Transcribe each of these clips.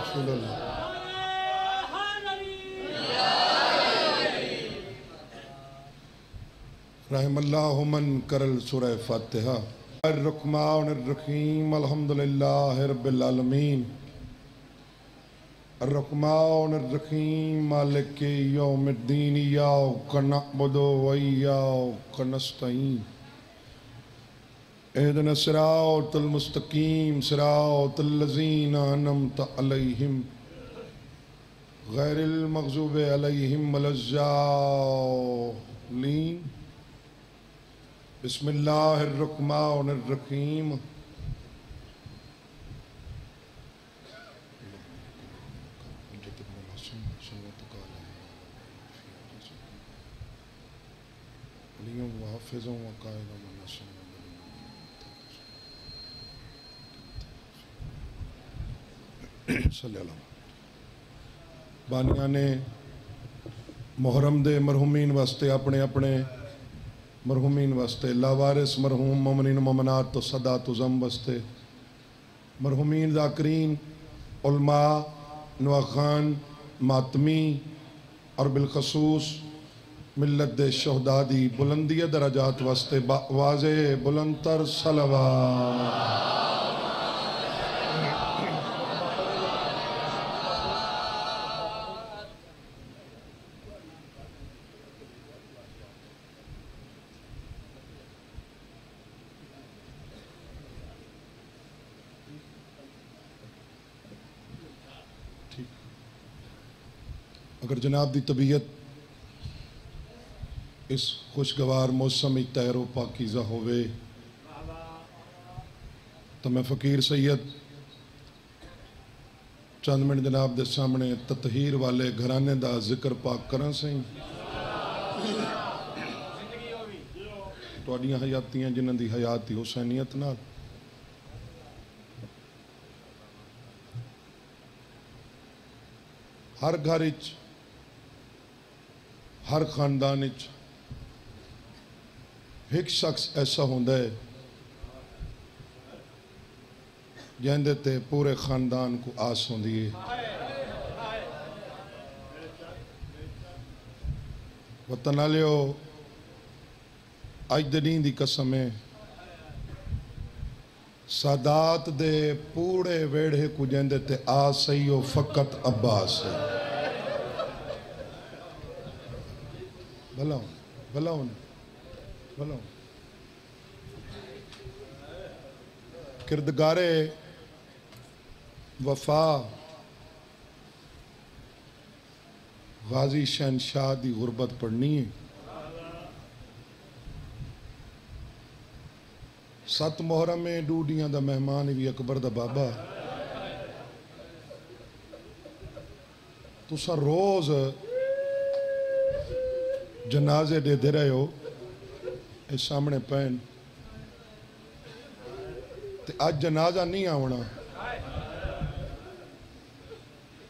رسول اللہ رحم اللہ من کرل سورہ فاتحہ الرحمن الرحیم، الحمدللہ رب العالمین۔ الرحمن الرحیم، مالک یوم الدین، ایاک نعبد و ایاک نستعین اهدنا المستقیم صراط الذین انعمت علیہم غیر المغضوب علیہم ولا الضالین بسم اللہ الرحمن الرحیم وحافظوں وقائد من صلی اللہ بانیاں نے محرم دے مرحومین واسطے اپنے اپنے مرحومین واسطے لاوارس مرحوم مومنین مومنات تو صدا تو زم واسطے مرحومین ذاکرین علماء نواخان ماتمی اور بالخصوص ملت دے شہداء دی بلندی درجات واسطے واضح بلندتر صلوات اگر جناب دی طبیعت اس خوشگوار موسم تیر و پاکیزہ ہوئے تو میں فقیر سید چند منٹ جناب دے سامنے تطہیر والے گھرانے دا ذکر پاک کرن سے توڑیاں حیاتیاں جنہاں دی حیاتی حسینیت نال۔ ہر گھر اچ ہر خاندان اچ ایک شخص ایسا ہوندہ ہے جہندے تے پورے خاندان کو آس ہوندی ہے۔ وطن آلیو آج دنین دی قسم ہے۔ سادات دے پوڑے ویڑے کو جہندے تے آس ہی فقط عباس ہے۔ بھلا ہوں بھلا ہوں بھلا ہوں کردگار وفا غازی شہنشاہ دی غربت پڑھنی ہے ست محرم میں ڈوڈیاں دا مہمان بھی اکبر دا بابا تو سا روز جنازے دے دے رہے ہو اس سامنے پہن۔ تے آج جنازہ نہیں آونا۔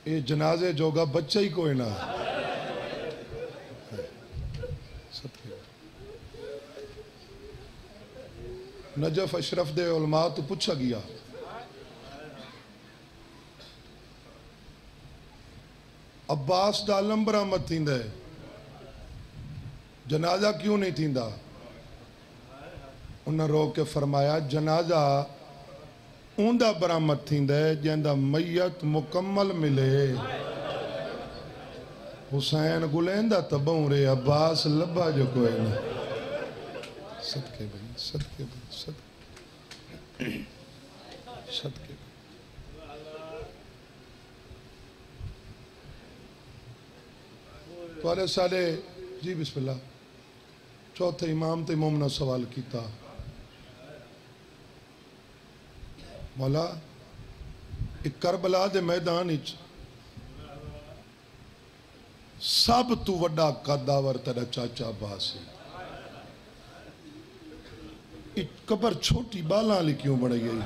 یہ جنازے جوگا بچہ ہی کوئی نہ۔ نجف اشرف دے علماء تو پوچھا گیا۔ عباس دا لمبرا مت تھیندہ ہے۔ جنازہ کیوں نہیں تھیندا؟ انہاں رو کے فرمایا، جنازہ اوندہ برامت تھیندا ہے جہندہ میت مکمل ملے۔ حسین گلیندہ تباؤں رے عباس لبا جو کوئی نہیں۔ صدقے بھائی صدقے بھائی، صدقے صدقے تو آلے سالے جی بسم اللہ۔ چوتھے امام تے مومنہ سوال کیتا۔ مولا ایک کربلا دے میدان اچ سب تو وڈا قداور تیرا چاچا باس ہے ایک قبر چھوٹی بالا لی کیوں بڑھ گئی؟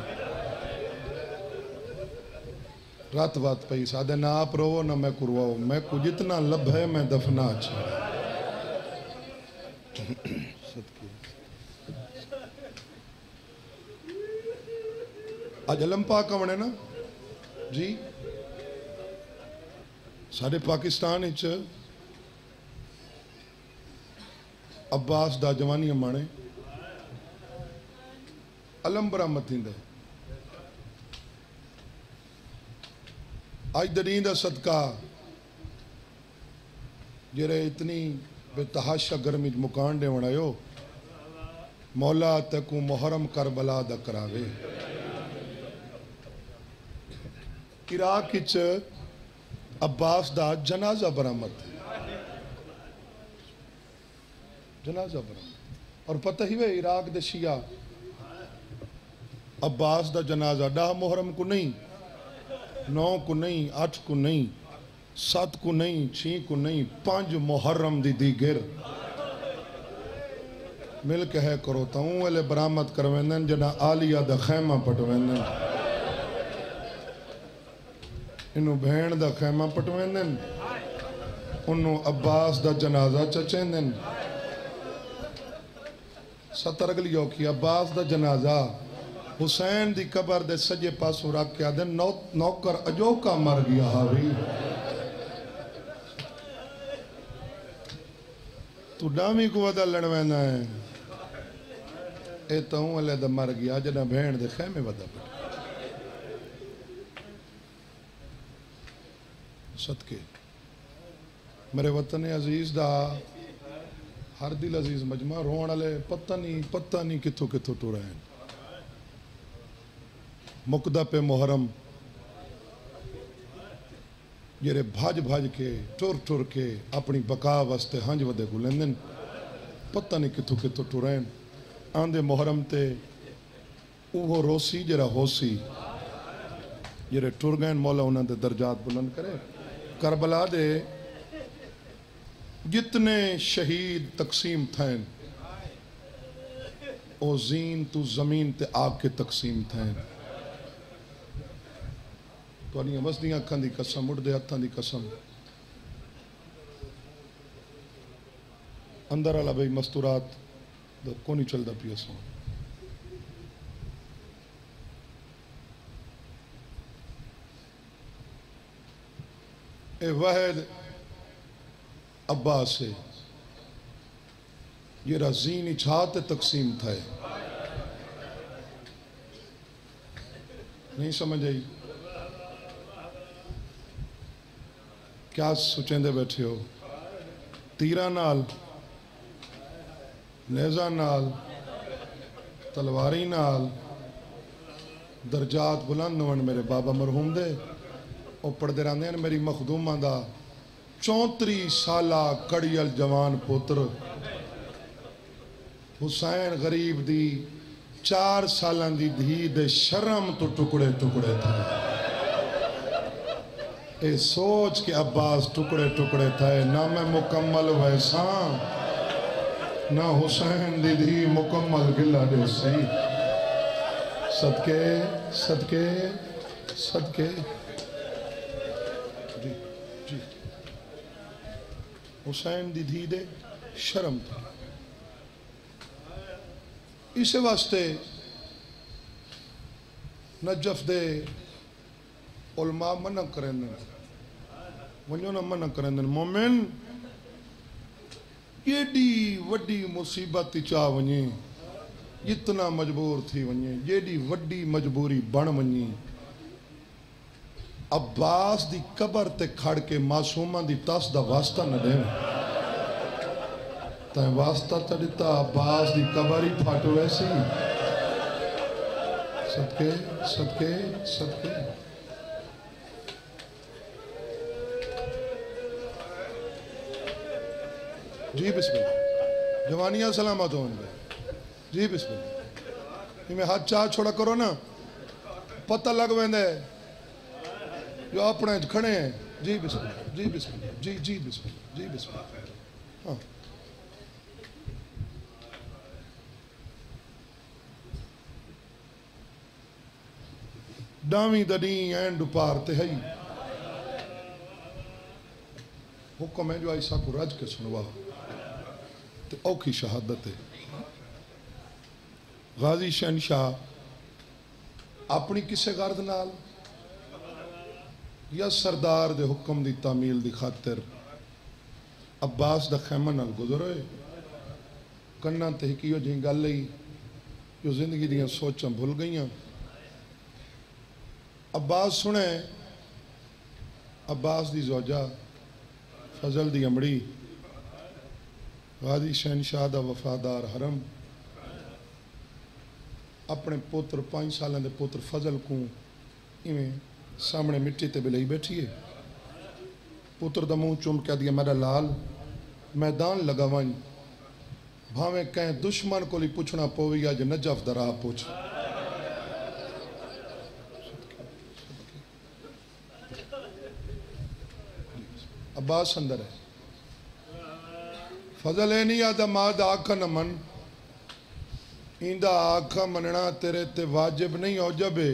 رات بات پئی سادے نہ آپ رو نہ میں کرواؤ میں کو جتنا لب ہے میں دفنا چھا ਅੱਜ ਅਲਮ ਕਵਣੇ ਨਾ? ਜੀ? ਸਾਡੇ ਪਾਕਿਸਤਾਨ ਵਿੱਚ ਅਬਾਸ ਦਾ ਜਵਾਨੀ ਮਾਣੇ ਅਲਮ ਬਰਾਮਦ ਥੀਂਦਾ ਅੱਜ ਦਰੀਂ ਦਾ ਸਦਕਾ ਜਿਹੜੇ ਇਤਨੀ بتحاشا گرمی مکان ڈے وڑاؤ مولا تکو محرم کربلا دا کراوے۔ عراق عباس دا جنازہ برآمد جنازہ برآمد اور پتہ ہی وے عراق دے شیعہ، عباس دا جنازہ ڈاہ محرم کو نہیں، نو کو نہیں آٹھ کو نہیں۔ سات کو نہیں چھیں کو نہیں، پانچ محرم دی دی گر مل کے ہے کرو تاؤں الے برامت کروینن جنا آلیہ دا خیمہ پٹوینن انہوں بھین دا خیمہ پٹوینن انہوں عباس دا جنازہ چچینن سترگلی ہو کی عباس دا جنازہ، حسین دی قبر دے سجے پاسو رکھ کے آدھے نوکر اجوکا مر گیا ہاں حاوی تو ڈامی کو ودا لڑوینا ہے اے تو ہوں اللہ دا مر گیا جنا بھین دے خیمے ودا پڑ صدقے میرے وطن عزیز دا ہر دل عزیز مجمع رون والے پتہ نہیں پتہ نہیں کتھوں کتھوں ٹورا ہیں مقدہ پہ محرم جڑے بھاج بھاج کے ٹر ٹور کے اپنی بقا واسطے ہنج ودے کو لیندن، پتہ نہیں کتوں کتھو ٹورین آندے محرم تے وہ روسی جڑا ہوسی، جڑے ٹر گئے مولا انہوں دے درجات بلند کرے۔ کربلا دے جتنے شہید تقسیم تھین او زین تو زمین تے آگ کے تقسیم تھین مستی اکان کی کسم اڑ ہاتھ کی کسم اندر والا بھائی مسترات کو چلتا رزین سے تقسیم تھے نہیں سمجھ آئی کیا سوچیں دے بیٹھے ہو؟ تیرہ نال، نیزہ نال، تلواری نال، درجات بلند ہون میرے بابا مرہوم دے۔ اور پڑھ دے راندے ہیں میری مخدومہ دا۔ چونتری سالہ کڑیل جوان پوتر۔ حسین غریب دی چار سالان دی دھی دے شرم تو ٹکڑے ٹکڑے تھے۔ اے سوچ کے عباس ٹکڑے ٹکڑے تھے نہ میں مکمل ویسا نہ حسین دیدھی مکمل گلہ دیسی۔ صدقے صدقے صدقے۔ جی، جی۔ حسین دیدھی دے شرم تھا۔ اسے واسطے نجف دے علماء منع کرنے وجو نہ منع کرندن مومن کیڈی وڈی مصیبت چا ونجے جتنا مجبور تھی ونجے جیڈی وڈی مجبوری بن ونجے عباس دی قبر تے کھڑ کے معصومہ دی تاس دا واسطہ نہ دیں تائیں واسطہ تا دیتا عباس دی قبر ہی پھاٹو ایسی صدقے صدقے صدقے جی بسم اللہ۔ جوانیاں سلامت ہوں جی بسم اللہ۔ میں ہاتھ چاہ چھوڑا کرو نا، پتہ لگ ویندے جو اپنے کھڑے ہیں۔ جی بسم اللہ۔ جی بسم اللہ۔ جی جی بسم اللہ۔ جی بسم اللہ۔ ہاں۔ ڈاویں دنی اینڈ پار تے ہئی حکم ہے جو ایسا کو رج کے سنوا۔ ਤੇ شہادت ہے۔ غازی شہن شاہ، اپنی ਕਿਸੇ گرد ਨਾਲ یا سردار دے حکم دی تعمیل دی خاطر عباس دا خیمہ نال گزرے کناں تے کیو جی گل ہی جو زندگی دیا سوچاں بھول گئیاں۔ عباس سنے، عباس دی زوجہ فضل دی امڑی۔ غازی شہنشاہ دا وفادار حرم اپنے پوتر پانچ سالوں دے پوتر فضل کو ایویں سامنے مٹی تے بلئی بیٹھی ہے پوتر دا منہ چوم کیا دیا میرا لال میدان لگا ون بھاویں کہیں دشمن کو لی پوچھنا پوی اج نجف درا پوچھ عباس اندر ہے فضل اے نہیں آدھا ماد آکھا نہ من ایندہ آکھا مننا تیرے تے واجب نہیں ہو جبے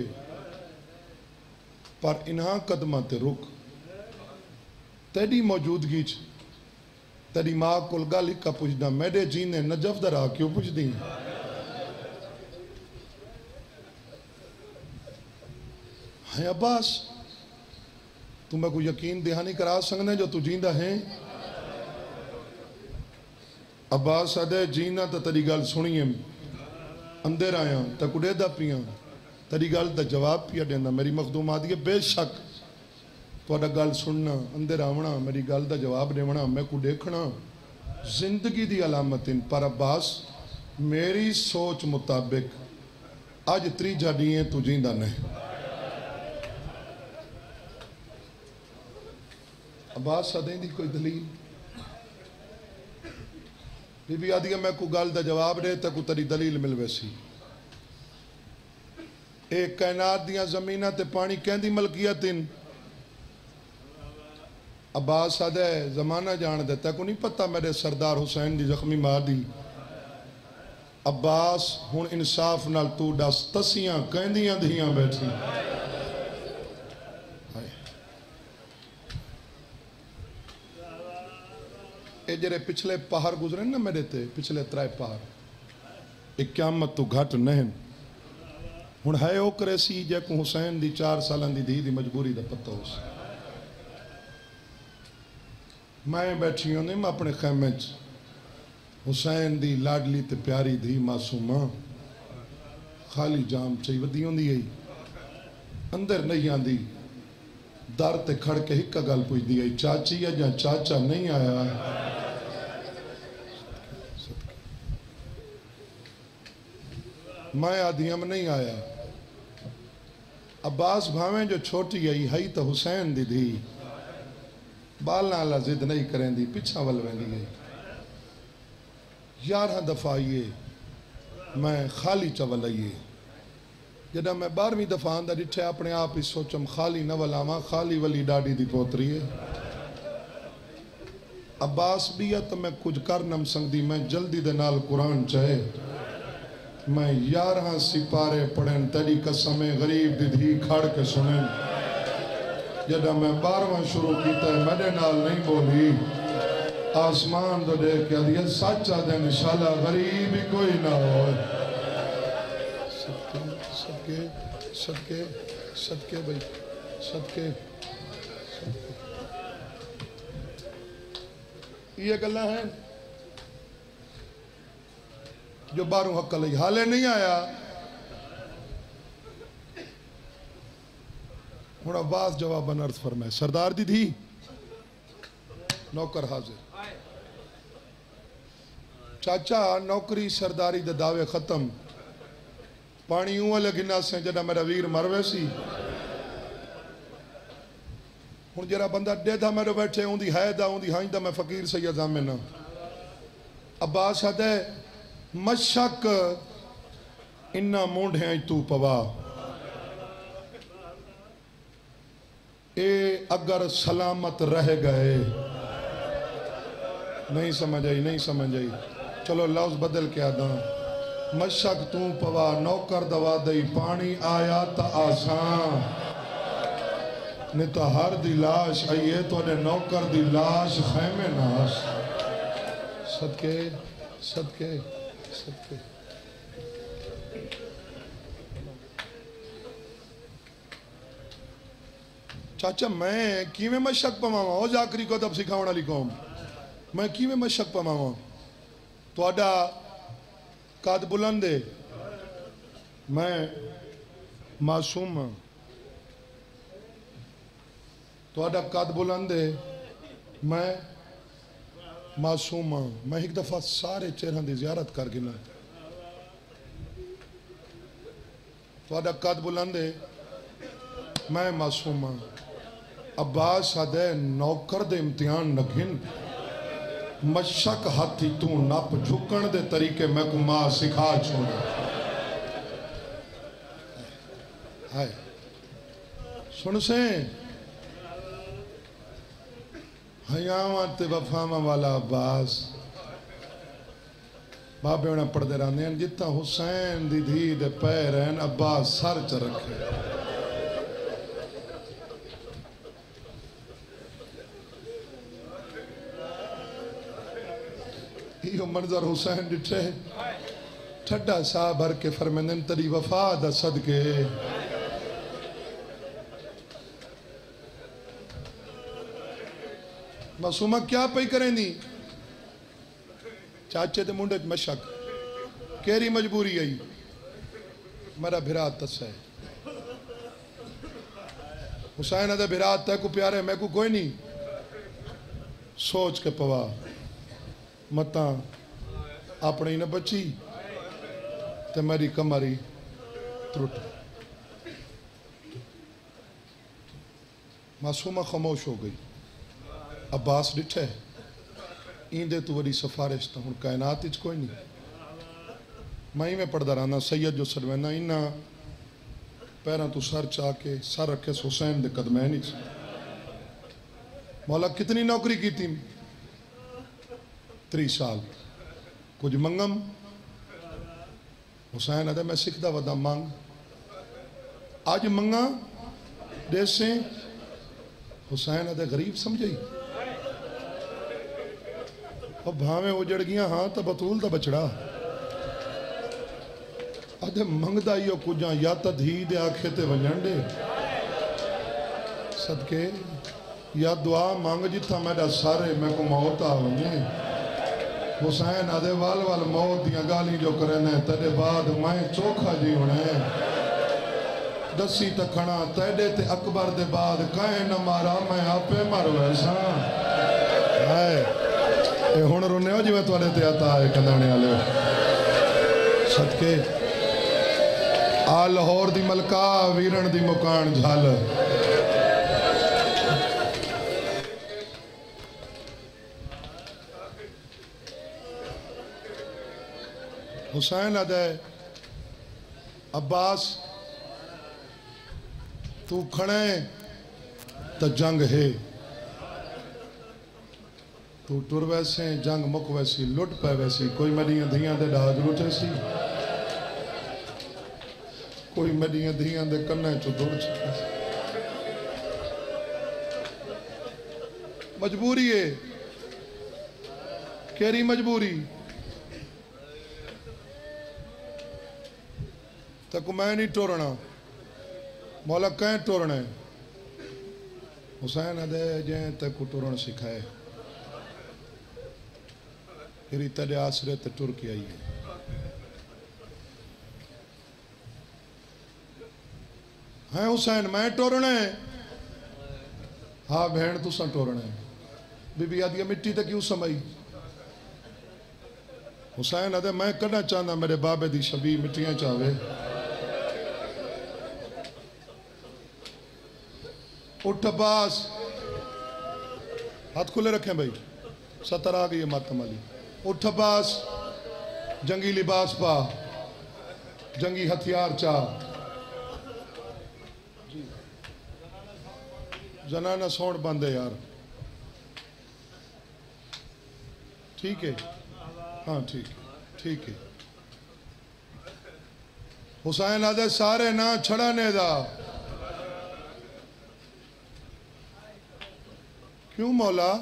پر انہاں قدمہ تے رک تیری موجودگی چھے تیری ماں کل گالی پوچھنا میرے جی نے نجف درا کیوں پوچھ دی ہیں عباس تمہیں کوئی یقین دہانی کرا سکنے جو تو جیندہ ہیں عباس آدھے جینا تا تری گال سنیے اندر آیا، تا کڑے دا پیاں تری گال تا جواب پیا دینا میری مخدوم آدھی ہے، بے شک تو گال سننا اندر آونا، میری گال دا جواب دیونا، میں کو دیکھنا۔ زندگی دی علامت ان پر عباس، میری سوچ مطابق آج تری جاڑییں تو جیندہ نہیں۔ عباس آدھیں دی کوئی دلیل؟ ਬੀਬੀ میں ਮੈਂ گل ਗੱਲ جواب دے ਦੇ ਤਾਂ ਕੋਈ ਤੇਰੀ ਦਲੀਲ ਮਿਲਵੇ ਸੀ। ਇਹ ਕਾਇਨਾਤ ਦੀਆਂ ਜ਼ਮੀਨਾਂ ਤੇ ਪਾਣੀ ਕਹਿੰਦੀ ਮਲਕੀਅਤ ਇਨ عباس آدھے زمانہ جان دیتا ہے کو نہیں پتا میرے سردار حسین دی زخمی مار دی عباس ہن انصاف نال تو ڈس تسیاں کہندیاں دھیاں بیٹھیاں اے جڑے پچھلے پہاڑ گزرے نا میرے تے، پچھلے ترائے پہاڑ۔ اے تو گھٹ نہیں ہن ہے او کریسی جے کو حسین دی چار سالاں دی دھی دی مجبوری دا پتہ ہو سی۔ میں بیٹھی ہوں میں اپنے خیمے چ۔ حسین دی لاڈلی تے پیاری دھی معصومہ۔ خالی جام چئی ودی ہوندی گئی اندر نہیں آندی۔ در تے کھڑ کے ایک گل پوچھدی گئی چاچی ہے جاں چاچا نہیں آیا میں آدھیم نہیں آیا۔ عباس بھاویں جو چھوٹی آئی ہئی تو حسین دی دھی بال نالا ضد نہیں کریں دی پچھا ولویں دی یارہ دفعہ آئیے، میں خالی چول آئیے۔ جدہ میں بارہویں دفعہ آندہ ڈٹھے، اپنے آپ ہی سوچم خالی نہ ولاواں، خالی ولی ڈاڈی دی پوتری ہے۔ عباس بھی ہے تو میں کچھ کر نم سنگ دی میں جلدی دے نال قرآن چاہے۔ میں یارہ سپارے پڑھیں تلی قسمیں غریب دیدھی کھڑ کے سنیں جدا میں بارواں شروع کیتا ہے میرے نال نہیں بولی۔ آسمان تو دیکھ کے دیا سچا دے انشاءاللہ غریب ہی کوئی نہ ہو صدقے صدقے صدقے صدقے بھائی، صدقے۔ یہ گلہ ہیں۔ جو باروں حق لئی حالے نہیں آیا۔ ہوں آواز جواب عرض فرمائے۔ سردار دی تھی نوکر حاضر۔ چاچا، نوکری سرداری دے دعوے ختم۔ پانی اوہ لگنا سے جڑا میرا ویر مروے سی۔ ہن جڑا بندہ ڈے دا میرے بیٹھے ہوں دی ہے دا ہوں دی ہائیں دا میں فقیر سید آمینہ ہاں۔ عباس حد ہے۔ مشک انہ مونڈیاں تو پوا۔ اے اگر سلامت رہ گئے۔ نہیں سمجھ نہیں سمجھ چلو لفظ بدل کے آدھا۔ مشک تو پوا، نوکر دوا دئی، پانی آیا تا آسان۔ نے ہر دی لاش آئیے تو نے نوکر دی لاش، خیمے ناش۔ صدقے صدقے۔ سکتے چاچا، میں کیویں مشق پماواں او جاکری کو تب سکھاون والی قوم۔ میں کیویں مشق پماواں تہاڈا قد بلند ہے۔ میں معصوم ہوں تہاڈا قد بلند ہے۔ میں معصومہ میں ایک دفعہ سارے چہرہ دی زیارت کر کے قد بلند ہے۔ میں معصومہ عباس ہدے نوکر دے امتحان نگھن مشک ہاتھی تو نپ جھکن دے طریقے میں کو ماں سکھا چھوڑا۔ سن سیں۔ حیامت وفامہ والا عباس۔ بابے انہیں پڑھ دے رہنے ہیں جتنا حسین دی دھی دے پیر ہیں، عباس سر چ رکھے۔ یہ منظر حسین ڈٹھے۔ ٹھڈا سا بھر کے فرمیندن تری وفا دا صدقے۔ ਮਾਸੂਮਾ کیا ਪਈ کریں ਨਹੀਂ ਚਾਚੇ ਦੇ ਮੁੰਡੇ 'ਚ ਮਸ਼ਕ ਕਿਹੜੀ ਮਜਬੂਰੀ ਆਈ ਮੇਰਾ ਭਰਾ ਤਸੈ حسین ادھے بھرا آتا ہے کو پیارے، میں کو کوئی نہیں۔ سوچ کے پوا۔ متاں اپنے نہ بچی۔ تے میری کماری ترٹ۔ معصومہ خاموش ہو گئی۔ عباس ڈٹھے ایندے تو وڈی سفارش تو ہوں کائنات اچ کوئی نہیں۔ میں میں پڑھتا رہنا، سید جو سروینا انہاں پیراں تو سر چاہ کے، سر رکھے حسین دے قدمین اچ مولا کتنی نوکری کی تھی تری سال۔ کچھ منگم؟ حسین ادھا میں سکھتا ودا مانگ آج منگا دیسیں۔ حسین ادھا غریب سمجھئی ਉਹ ਭਾਵੇਂ ਉਜੜ ਗਈਆਂ ਹਾਂ ਤਾਂ ਬਤੂਲ ਦਾ ਬਚੜਾ ਅਦੇ ਮੰਗਦਾ ਹੀ ਉਹ ਕੁਝਾਂ ਜਾਂ ਤਾਂ ਧੀ ਦੇ ਆਖੇ ਤੇ ਵੰਜਣ ਦੇ یا دعا مانگ جتھا میرا سارے میں کو موت آونے حسین آدھے وال وال موت دیاں گالی جو کرنے تیرے بعد میں چوکھا جی ہونے دسی تکھنا تیرے تے اکبر دے بعد کہیں نہ مارا، میں آپے مر ویسا ہے ਹਾਏ ਹੁਣ ਰੋਨੇ ਹੋ ਜਿਵੇਂ ਤੁਹਾਡੇ ਤੇ ਆਤਾ ਹੈ ਕੰਦਾਣੇ ਵਾਲੇ। ਸਦਕੇ, ਆ ਲਾਹੌਰ ਦੀ ਮਲਕਾ ਵੀਰਣ ਦੀ ਮੁਕਾਨ ਝਲ। ਹੁਸੈਨ ਅਦਾ, ਅਬਾਸ, ਤੂੰ ਖੜੇ, ਤਾਂ ਜੰਗ ਹੈ। تو ٹر ویسے جنگ مک ویسی لٹ پہ ویسی کوئی مریاں دھیاں دے ڈاج روٹے سی کوئی مریاں دھیاں دے کنے چو دور چکے سی مجبوری ہے کیری مجبوری تک میں نہیں ٹورنا مولا کہیں ٹورنا ہے حسین ادے جائیں تک ٹورن سکھائے Heritage Hasreti Türkiye'yi. ہیں حسین، میں ٹورنے ہاں بہن، تو سا ٹورنے بی بی آدھی مٹی تے کیوں سمائی۔ حسین، آدھے میں کڑا چاہنا، میرے بابے دی شبی مٹیاں چاہوے۔ اٹھ باس ہاتھ کھلے رکھیں بھائی۔ ستر آ گئی ہے ماتم علی۔ اٹھ عباس جنگی لباس پا، جنگی ہتھیار چا۔ زنانہ سوڑ بند ہے یار۔ ٹھیک ہے۔ ہاں ٹھیک ٹھیک ہے۔ حسین آدھے سارے نہ چھڑا نے دا۔ کیوں مولا؟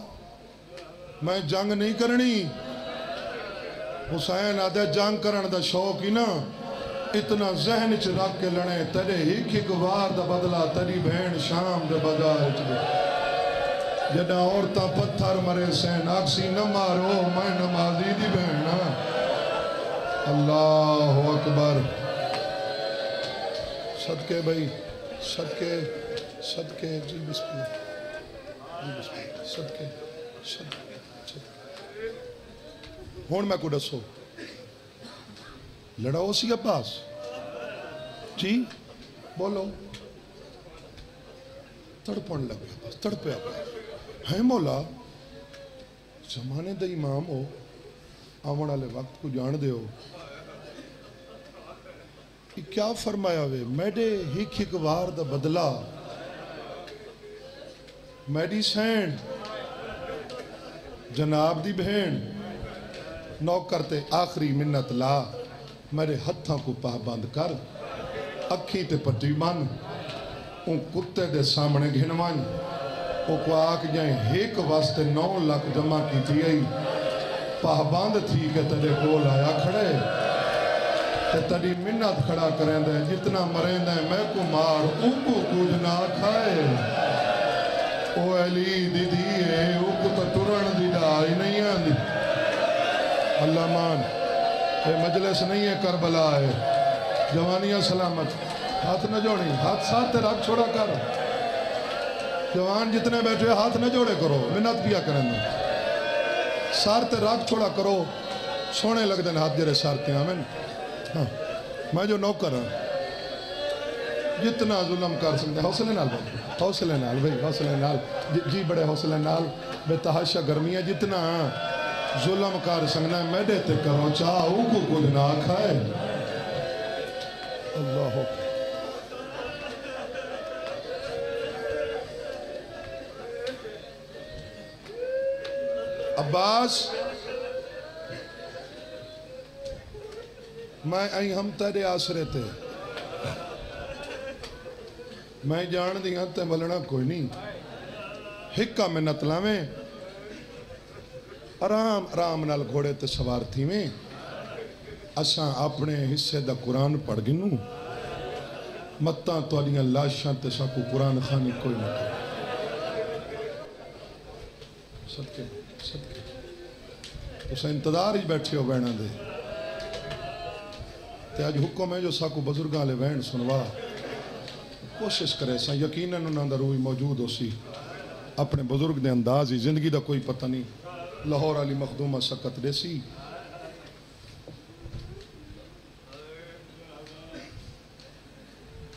میں جنگ نہیں کرنی۔ حسین آدھے جنگ کرن دا شوق ہی نا۔ اتنا ذہن چھ رکھ کے لڑے، تیرے ایک ایک وار دا بدلہ، تیری بہن شام دا بازار چھ گئے جدا عورتہ پتھر مرے، سین اکسی نہ مارو، میں نمازی دی بہن اللہ اکبر۔ صدقے بھائی، صدقے صدقے۔ جی بسم اللہ۔ جی، صدقے صدقے صدقے۔ ہون میں کو دسو۔ لڑاؤ سی عباس جی بولو۔ تڑپن لگ گیا بس تڑپیا پیا ہے مولا، زمانے دا امام ہو آمن والے وقت کو جان دے ہو۔ کیا فرمایا وے، میڈے ہک ہک وار دا بدلا میڈی سین۔ جناب دی بہن۔ نوکر تے آخری منت لا میرے ہتھاں کو پاہ بند کر اکھی تے پٹی من ان کتے دے سامنے گھنوان او کو آکھ جائیں ایک واسطے نو لکھ جمع کی تھی آئی پاہ بند تھی کہ تیرے کول آیا کھڑے تے تیری منت کھڑا کریں دے جتنا مریں دے میں کو مار او کو کچھ نہ کھائے او علی دی دیئے او کو تو اللہ مان. یہ مجلس نہیں ہے کربلا ہے. جوانیاں سلامت. ہاتھ نہ جوڑیں. ہاتھ ساتھ تے رکھ چھوڑا کر. جوان جتنے بیٹھے ہاتھ نہ جوڑے کرو. منت کیا کریں دیں سار تے رکھ چھوڑا کرو. سونے لگ دیں ہاتھ جرے سار تے. آمین. ہاں. میں جو نوکر ہوں جتنا ظلم کر سکتے ہیں، حوصلے نال بھائی حوصلے نال بھائی، حوصلے نال. جی-, جی، بڑے حوصلے نال. بے تحاشا گرمیاں جتنا ہاں. ظلم کر سکنا میڈے تے کرو چاہ او کو کچھ نہ کھائے۔ اللہ اکبر عباس، میں آئی ہم تیرے آسرے تے۔ میں جان دیا ہاں تے ملنا کوئی نہیں۔ ہکا میں نتلاویں آرام آرام نال گھوڑے تے سوار تھی میں اساں اپنے حصے دا قرآن پڑھ گنوں۔ متاں توالیاں لاشاں تے ساکو قرآن خانی کوئی نہ کرے۔ صدقے صدقے۔ اساں انتظار ہی بیٹھے ہو بہنا دے۔ تے آج حکم ہے جو ساکو بزرگاں لے وین سنوا۔ کوشش کرے ساں، یقیناً انہاں دا روئی موجود ہو سی اپنے بزرگ دے انداز ہی زندگی دا کوئی پتہ نہیں۔ لاہور علی مخدومہ سکت دے سی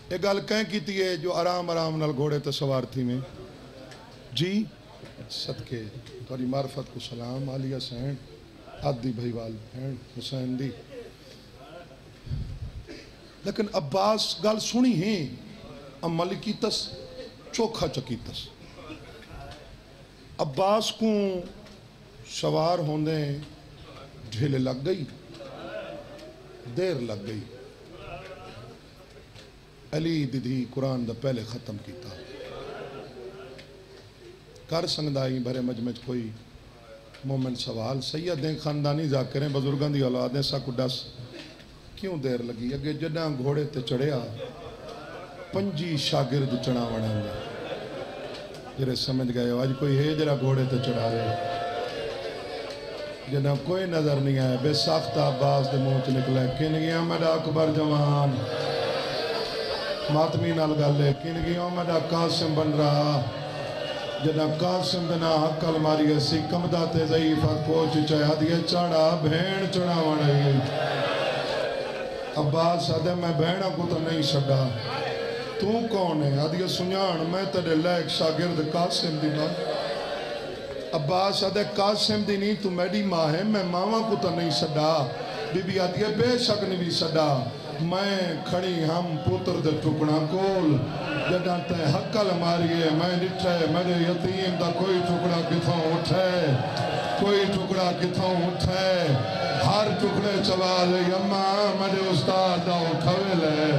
یہ گل کہیں کیتی ہے جو آرام آرام نال گھوڑے تے سوار تھی میں۔ جی صدقے تاری معرفت کو سلام، عالیہ سین عادی بھائی وال، بہن حسین دی۔ لیکن عباس گل سنی ہی عمل کیتس، چوکھا چکیتس۔ عباس کو سوار ہوندے ڈھیلے لگ گئی، دیر لگ گئی۔ علی دیدھی قرآن دا پہلے ختم کیتا۔ کر سنگدائی بھرے مجمج کوئی مومن سوال۔ سیدیں خاندانی ذاکریں، بزرگاں دی اولادیں سا کو ڈس۔ کیوں دیر لگی؟ اگے جڈاں گھوڑے تے چڑھیا، پنجی شاگرد چڑھا وڑیں گے جرے سمجھ گئے آج کوئی ہے جرا گھوڑے تے چڑھا رہے؟ جنہ کوئی نظر نہیں آیا بے ساختہ عباس دے منہ چ نکلے۔ کن گیا میرا اکبر جوان؟ ماتمی نال گلے کن گیا میرا قاسم بن رہا؟ جنہ قاسم دنا حقل ماری اسی کمدہ تے ضعیفہ کوچ چاہا دیئے چڑھا بھین چڑھا وڑے عباس آدھے میں بہنہ کو تو نہیں چھڑا تو کون ہے؟ آدھے سنیان، میں تیرے لیک شاگرد قاسم دی ماں عباس آدھے قاسم دی نہیں تو میری ماں ہے، میں ماما کو تو نہیں چھڑا بی بی آدھے بے شک نہیں بھی چھڑا میں کھڑی ہم پتر دے ٹکڑا کول۔ جڑا تے حقل ماریے، میں نٹھے میرے یتیم دا کوئی ٹکڑا کتھوں اٹھے۔ کوئی ٹکڑا کتھوں اٹھے۔ ہر ٹکڑے چوالے اماں میرے استاد دا اٹھوے لے۔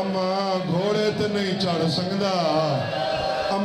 اماں گھوڑے تے نہیں چڑھ سنگدا۔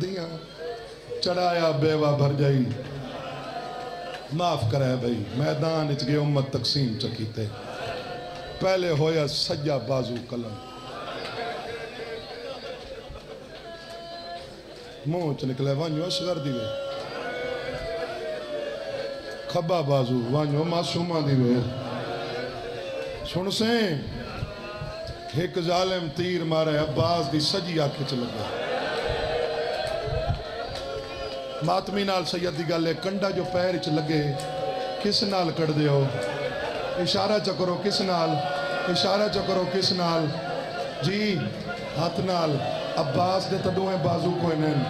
دیاں چڑھایا بیوہ بھر جائی معاف کرے بھئی میدان اچ گئے امت تقسیم چکیتے پہلے ہویا سجا بازو قلم منہ چ نکلے وانیو اشغر دی کھبا بازو وانیو معصومہ دی وے سن سیں ایک ظالم تیر مارے عباس دی سجی آنکھ چ لگا ماتمی نال سید دی گل ہے کنڈا جو پیر چ لگے کس نال کڑ دیو اشارہ چکرو کس نال اشارہ چکرو کس نال جی ہاتھ نال عباس دے تڈویں بازو کو انہیں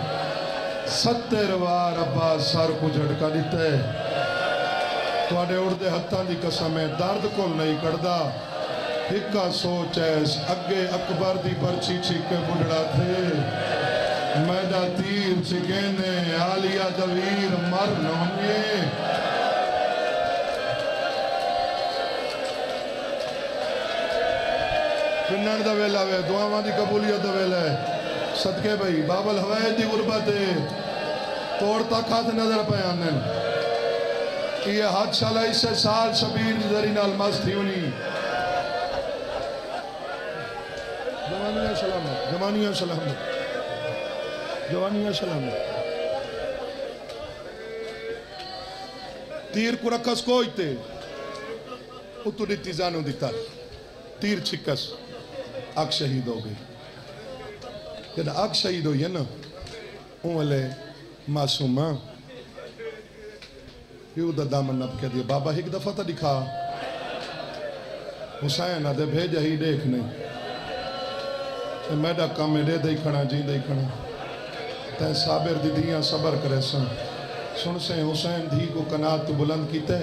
ستر وار عباس سر کو جھڑکا دیتا ہے تو اڑے اڑدے ہتھاں دی قسم ہے درد کو نہیں کڑدا ہکا سوچ ایس اگے اکبر دی پرچی چھکے بڑھڑا تھے میڈا تیر چکینے آلیا دویر مر نونیے پنن دا ویلا وے، دعاواں دی قبولیت دا ویلا ہے۔ صدقے بھئی بابل ہوائے دی غربت ہے۔ توڑ تک ہاتھ نظر پہ آنن یہ ہاتھ شالا اس سے سال شبیر ذری نال مست تھی ہونی۔ جوانیاں سلامت جوانیاں سلامت جوانیاں سلامت تیر کو رکھس کوئی تے۔ اتو دیتی زانو دیتا تیر چھکس۔ آگ شہید ہو گئی جب آگ شہید ہوئی ہے نا، اون والے معصومہ، یہ دا دامن نب کہہ دیا، بابا، ایک دفعہ تا دکھا۔ حسین، آدھے بھیجا ہی دیکھ نہیں میڈا کام دے دے کھڑا جی دے کھڑا۔ تین صابر دی دیاں صبر کرے سن سن سے حسین دھی کو کنات بلند کیتے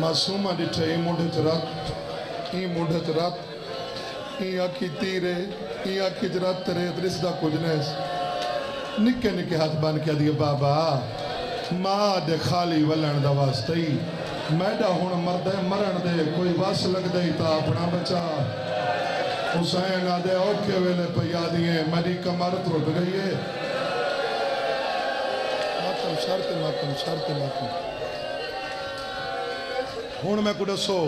معصومہ ڈٹھے ای مونڈھت رات ای مونڈھت رات ای آکی تیرے ای آکی جرات ترے درس دا کجنیس نکے نکے ہاتھ بان کیا دیئے بابا ماں دے خالی ولن دا واسطی میڈا ہون مردے مرن دے کوئی واس لگ دے تا اپنا بچا حسین آدھے اوکے ویلے پہ یادیے میری کمرت رٹ گئی ہے ماتم شرط ماتم شرط ماتم ہون میں کو دسو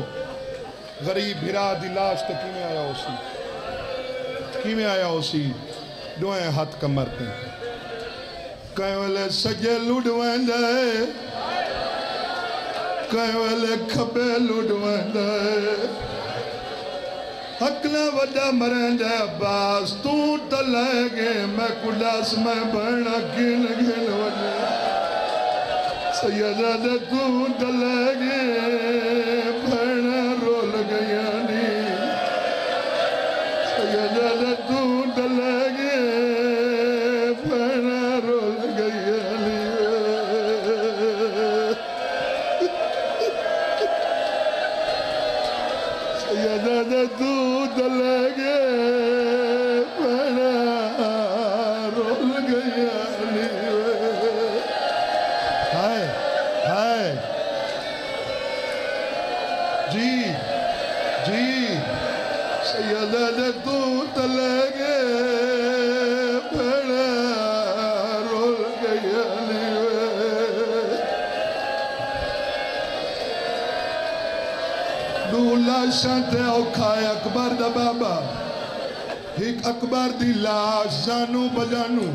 غریب بھرا دی لاش تے کی میں آیا ہو سی کی آیا ہو سی دوئیں ہاتھ کمر تے کہیں والے سجے لڑویں دے کہیں والے کھبے لڑویں دے حقلے وڈا مرین دے عباس تو تلے گے میں کلاس میں بڑھنا گن گن وڈا سيدنا دون دلاجي دولا شانتے اوکھا ہے اکبر دا بابا ایک اکبر دی لاش جانو بجانو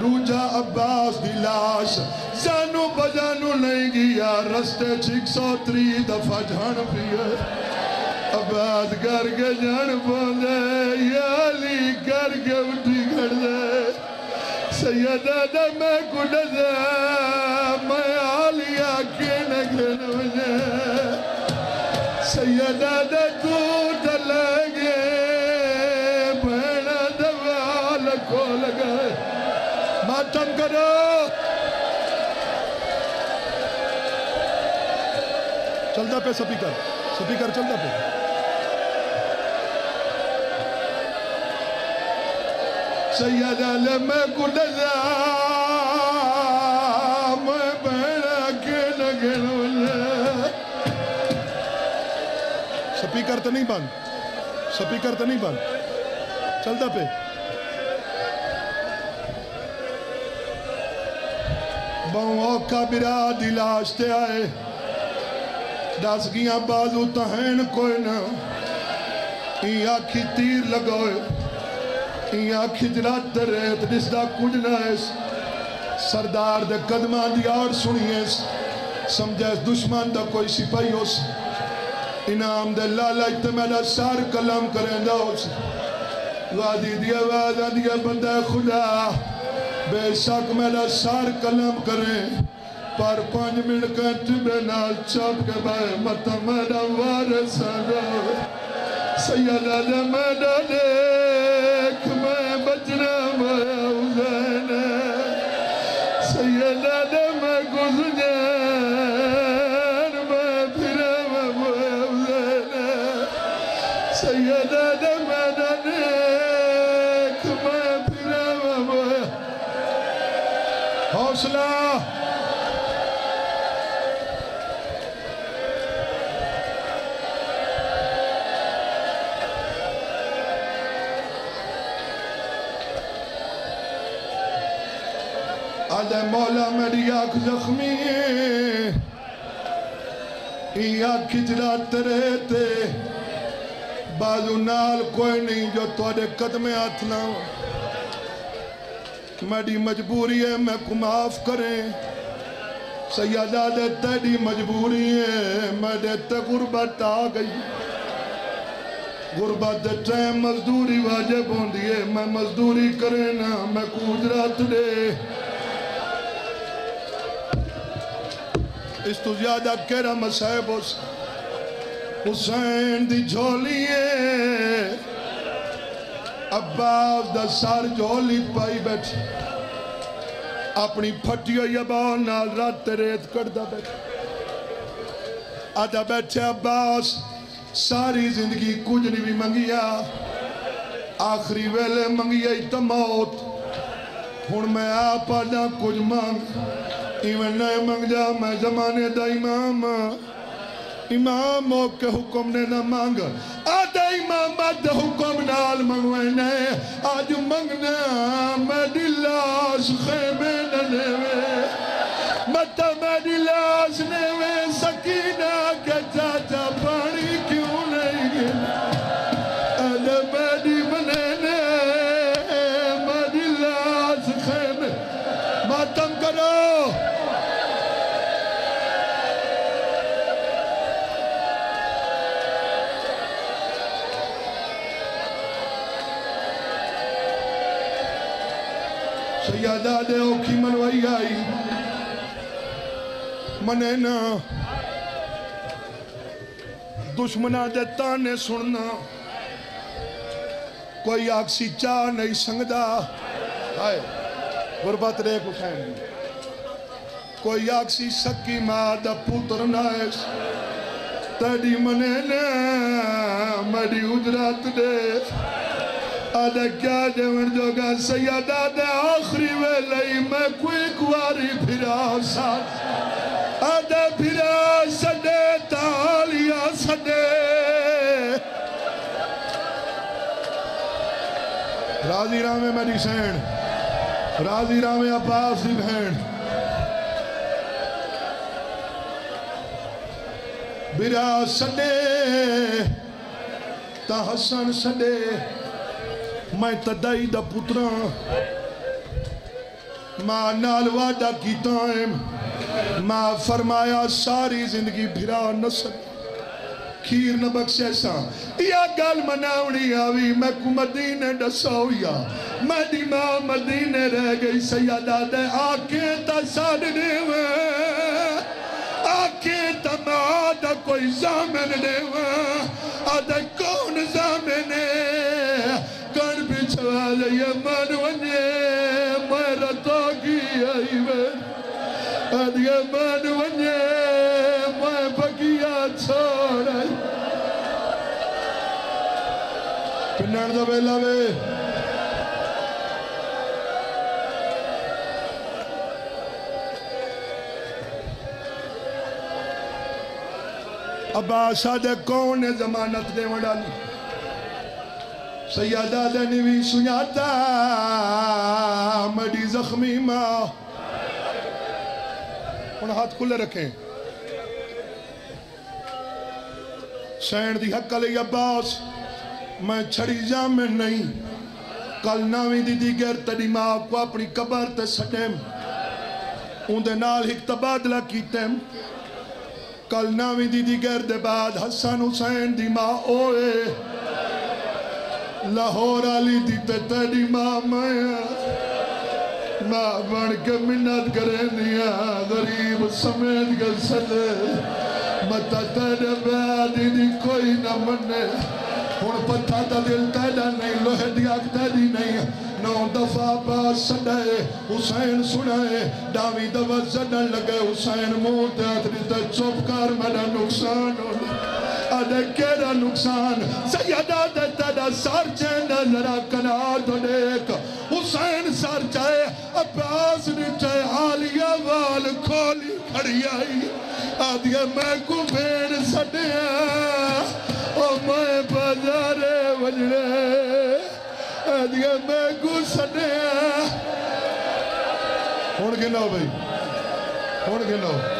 دوجا عباس دی لاش جانو بجانو نہیں گیا رستے چھک سو تری دفعہ جھان پیئے عباس گر کے جھان پوندے یا علی گر کے اٹھی گھڑ دے سیدہ دا میں کڑ دے میں آلیا کے نگن وجے سیدہ دے تو دلگے بھیڑا دوال کھول گئے۔ ماتم کرو۔ چلتا پہ سپیکر سپیکر چلتا پہ۔ سیدہ لمے کو سپیکر تو نہیں بند۔ سپیکر تو نہیں بند۔ چلتا پہ۔ بہوں کا برا دلاشتے آئے۔ دس گیاں بازو تہین کوئی نہ۔ این آکھی تیر لگوئے این آکھی جرات ریت جس دا کچھ نہ ایس۔ سردار دے قدمان دی اور سمجھے دشمن دا کوئی سپاہی ہو سی انعام دے لالا اتمیدہ سار کلام کریں دا وادی دیا وادہ دیا بندہ خدا۔ بے شک میرا سار کلام کریں۔ پر پانچ منٹ کنٹ بے نال چاپ کے بائے متا میرا وارس آگا سیدہ دے میرا دیکھ میں بچنا آدھے مولا میری آنکھ زخمی۔ ہے یہ آنکھ کھچرا ترے تے۔ بازو نال کوئی نہیں جو توڑے قدمیں ہاتھ نہ میری مجبوری ہے میں کو معاف کریں سیادہ دے تیری مجبوری ہے میرے تے غربت آ گئی۔ غربت دے ٹائم مزدوری واجب ہوں دیئے میں مزدوری کریں نا میں کو اجرات دے۔ اس تو زیادہ حسین دی جھولی ہے عباس دا سار جھولی پائی بیٹھ اپنی پھٹی ہوئی عباس نال رات ریت کردہ بیٹھ آدھا بیٹھے عباس ساری زندگی کچھ نہیں بھی منگیا آخری ویلے منگیا ہی تو موت ہن میں آپ آدھا کچھ مانگ ایویں نئے منگ جا میں زمانے دا امام امام موب کے حکم نے نہ مانگ آدھا امام دا حکم نال منگوے نئے آج منگنا میں دلاس خیمے ننے وے مطا میں دلاس نے وے سکینہ کے منے نا دشمنہ دے تانے سننا۔ کوئی آکسی چاہ نہیں سنگدہ آئے غربت رے کو کھائیں کوئی آکسی سکی ماں دا پوتر نائس تیڑی منے نا مری اجرات دے آدھا کیا جمن جو گا سیدہ دے آخری ویلئی میں کوئی کواری پھرا ساتھ آدھا پھرا سڈے تالیا سڈے۔ راضی رامے میری سین راضی رامے عباس دی بہن۔ برا سڈے تا حسن سڈے۔ میں تدائی دا پترا ماں نال وعدہ کیتا ہے ماں فرمایا، ساری زندگی بھرا نسل کھیر نہ بخشے سا یا گل مناونی آوی، میں کو مدینے ڈسا ہویا۔ میں دی ماں مدینے رہ گئی، سیادہ دے آکے تا ساڑنے میں آکے تا ماں دا کوئی زامن دے میں آدھے کون زامن ہے؟ کن پچھوا لیے من ونجے۔ من ونجے میں بگیا چھوڑے پنڈن دا بیلا وے ابا سادے کون زمانت دے وڈالی سیدہ دنی بھی سنیاتا مڑی زخمی ماں ان ہاتھ کھلے رکھیں سین دی حق علی عباس میں چھڑی جا میں نہیں کل ناوی دی دیگر تڑی ماں کو اپنی قبر تے سٹیم ان دے نال ہک تبادلہ کیتیم کل ناوی دی دیگر دے بعد حسن حسین دی ماں اوئے لاہور آلی دی تے تڑی ماں میں ماں بڑھ کے منت کریں دیا، غریب سمیت کے سلے۔ متا تیرے بیادی دی کوئی نہ منے۔ ہون پتھا تا دل تیڑا نہیں، لوہے دی آگ تیڑی نہیں۔ نو دفعہ باز سڑے حسین سنائے ڈاوی دفعہ زدن لگے، حسین موت آتری تے چوپ کار میرا نقصان ہونے آدھے کیڑا نقصان؟ سیدہ دے تیڑا سار چیندے ذرا کنار تو دیکھ۔ حسین سار چاہے، عباس نیچے حالیہ وال کھولی کھڑی آئی۔ آدھے میں کو بھیڑ سڑے او میں بازارے وجڑے آدھے میں کو سڑے ہون گناو بھئی ہون گناو اے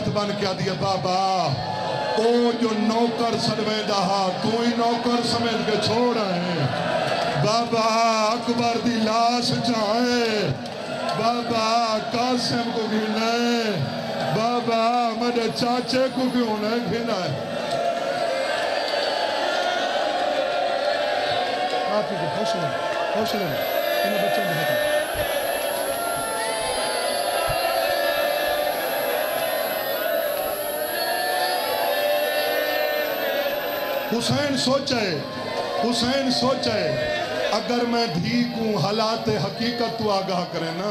ہاتھ بن کے دیا بابا او جو نوکر سڑویں دہا تو ہی نوکر سمیت کے چھوڑ آئے بابا اکبر دی لاس جائے بابا قاسم کو گھنے بابا میرے چاچے کو کیوں نہ گھنا ہے آپ کو حوصلہ حوصلہ انہیں بچوں میں حسین سوچے حسین سوچے، اگر میں دھی کو حالات حقیقت تو آگاہ کرے نا۔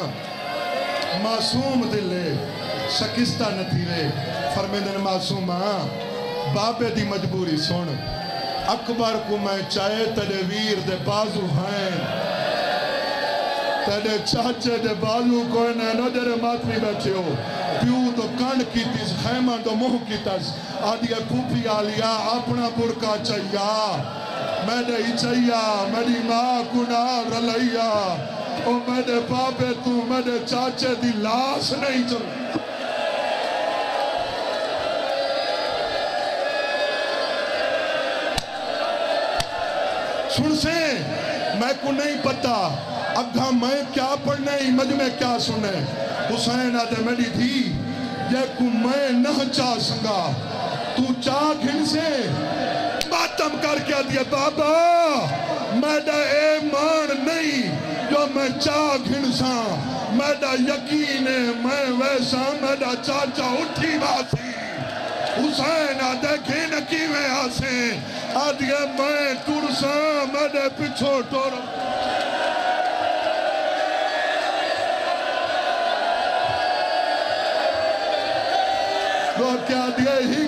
معصوم دلے شکستہ نتیرے فرمیدن معصوم ہاں بابے دی مجبوری سن۔ اکبر کو میں چاہے تیرے ویر دے بازو ہیں۔ تیرے چاچے دے بازو کوئی نے نو جرے ماتری بیٹھے ہو۔ پیو تو کانڈ کی تیس خیمہ تو موہ کی تیس آدھیا پوپی آلیا اپنا برکا چاہیا میں نے ہی چاہیا میری ماں کنا رلیا او میرے بابے تو میرے چاچے دی لاس نہیں چاہیا سن سے میں کو نہیں پتا اگھا میں کیا پڑھنے ہی مجھ میں کیا سنے حسین آدھے میری تھی یہ کو میں نہ چاہ سنگا تو چاہ گھن سے باتم کر کے دیا بابا میڈا ایمان نہیں جو میں چاہ گھن سا میڈا یقین ہے میں ویسا میڈا چاچا اٹھی باسی حسین آدھے گھن کی میں آسے آدھے میں ترسا میڈے پچھو ٹور کیا دیا ہی